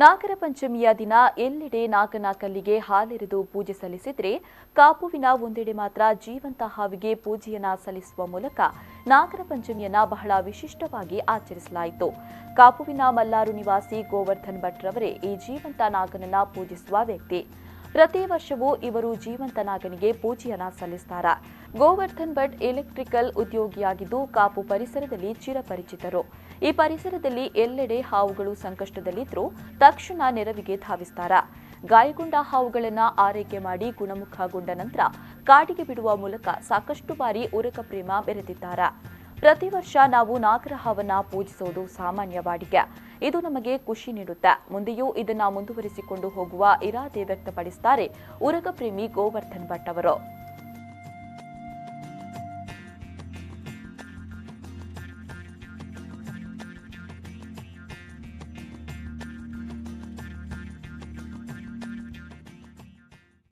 ನಾಗರ ಪಂಚಮಿಯ ದಿನ ಎಲ್ಲೆಡೆ ನಾಗನ ಕಲ್ಲಿಗೆ ಹಾಲೆರೆದು ಪೂಜೆ ಸಲ್ಲಿಸಿದ್ರೆ ಕಾಪುವಿನ ಒಂದೆಡೆ ಮಾತ್ರ ಜೀವಂತ ಹಾವಿಗೆ ಪೂಜೆಯನ್ನ ಸಲ್ಲಿಸುವ ಮೂಲಕ ನಾಗರ ಪಂಚಮಿಯನ್ನ ಬಹಳ ವಿಶಿಷ್ಟವಾಗಿ ಆಚರಿಸಲಾಯಿತು. ಕಾಪುವಿನ ಮಲ್ಲಾರು ನಿವಾಸಿ ಗೋವರ್ಧನ್ ಭಟ್ರವರೇ ಈ ಜೀವಂತ ನಾಗನನ್ನ ಪೂಜಿಸುವ ವ್ಯಕ್ತಿ. ಪ್ರತಿ ವರ್ಷವೂ ಇವರು ಜೀವಂತ ನಾಗನಿಗೆ ಪೂಜೆಯನ್ನ ಸಲ್ಲಿಸ್ತಾರ. ಗೋವರ್ಧನ್ ಭಟ್ ಎಲೆಕ್ಟ್ರಿಕಲ್ ಉದ್ಯೋಗಿಯಾಗಿದ್ದು ಕಾಪು ಪರಿಸರದಲ್ಲಿ ಚಿರಪರಿಚಿತರು. ಈ ಪರಿಸರದಲ್ಲಿ ಎಲ್ಲೆಡೆ ಹಾವುಗಳು ಸಂಕಷ್ಟದಲ್ಲಿದ್ದರು ತಕ್ಷಣ ನೆರವಿಗೆ ಧಾವಿಸ್ತಾರ. ಗಾಯಗೊಂಡ ಹಾವುಗಳನ್ನು ಆರೈಕೆ ಮಾಡಿ ಗುಣಮುಖಗೊಂಡ ನಂತರ ಕಾಡಿಗೆ ಬಿಡುವ ಮೂಲಕ ಸಾಕಷ್ಟು ಬಾರಿ ಉರಕ ಪ್ರೇಮ ಬೆರೆತಿದ್ದಾರ. ಪ್ರತಿ ವರ್ಷ ನಾವು ನಾಗರ ಹಾವನ್ನ ಪೂಜಿಸೋದು ಸಾಮಾನ್ಯ ವಾಡಿಕೆ. ಇದು ನಮಗೆ ಖುಷಿ ನೀಡುತ್ತೆ. ಮುಂದೆಯೂ ಇದನ್ನ ಮುಂದುವರಿಸಿಕೊಂಡು ಹೋಗುವ ಇರಾದೆ ವ್ಯಕ್ತಪಡಿಸುತ್ತಾರೆ ಉರಗ ಪ್ರೇಮಿ ಗೋವರ್ಧನ್ ಭಟ್ ಅವರು.